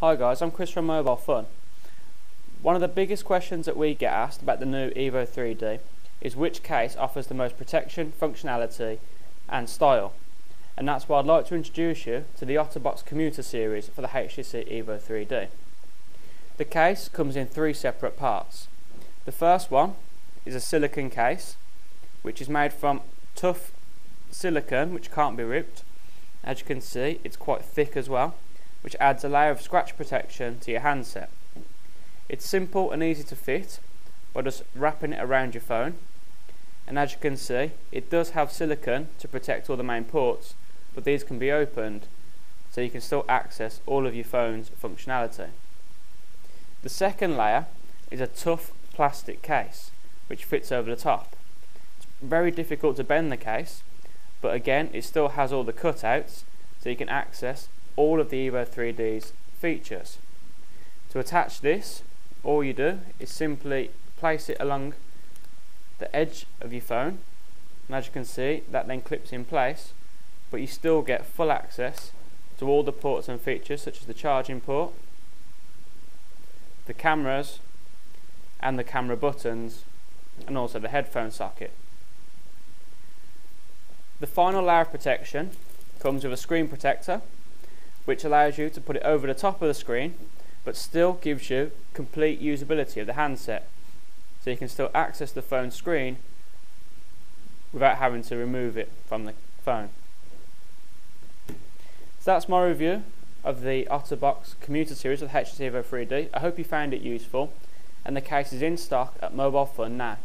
Hi guys, I'm Chris from Mobile Fun. One of the biggest questions that we get asked about the new Evo 3D is which case offers the most protection, functionality and style. And that's why I'd like to introduce you to the Otterbox Commuter series for the HTC Evo 3D. The case comes in three separate parts. The first one is a silicon case which is made from tough silicon which can't be ripped. As you can see it's quite thick as well which adds a layer of scratch protection to your handset. It's simple and easy to fit by just wrapping it around your phone and as you can see it does have silicon to protect all the main ports but these can be opened so you can still access all of your phone's functionality. The second layer is a tough plastic case which fits over the top. It's very difficult to bend the case but again it still has all the cutouts so you can access all of the Evo 3D's features. To attach this, all you do is simply place it along the edge of your phone and as you can see that then clips in place but you still get full access to all the ports and features such as the charging port, the cameras and the camera buttons and also the headphone socket. The final layer of protection comes with a screen protector which allows you to put it over the top of the screen but still gives you complete usability of the handset so you can still access the phone screen without having to remove it from the phone. So that's my review of the Otterbox commuter series with HTC Evo 3D. I hope you found it useful and the case is in stock at Mobile Fun now.